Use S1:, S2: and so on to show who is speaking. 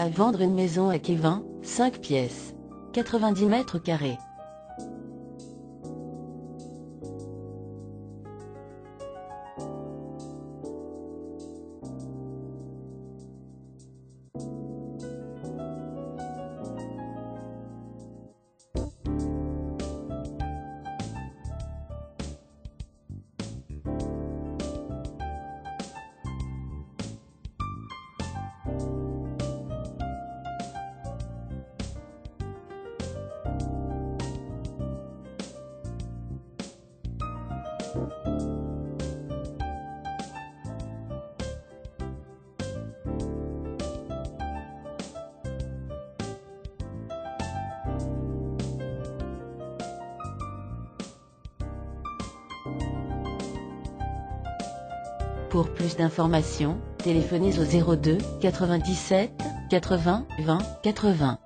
S1: À vendre une maison à Kévin, 5 pièces. 90 mètres carrés. Pour plus d'informations, téléphonez au 02 97 80 20 80.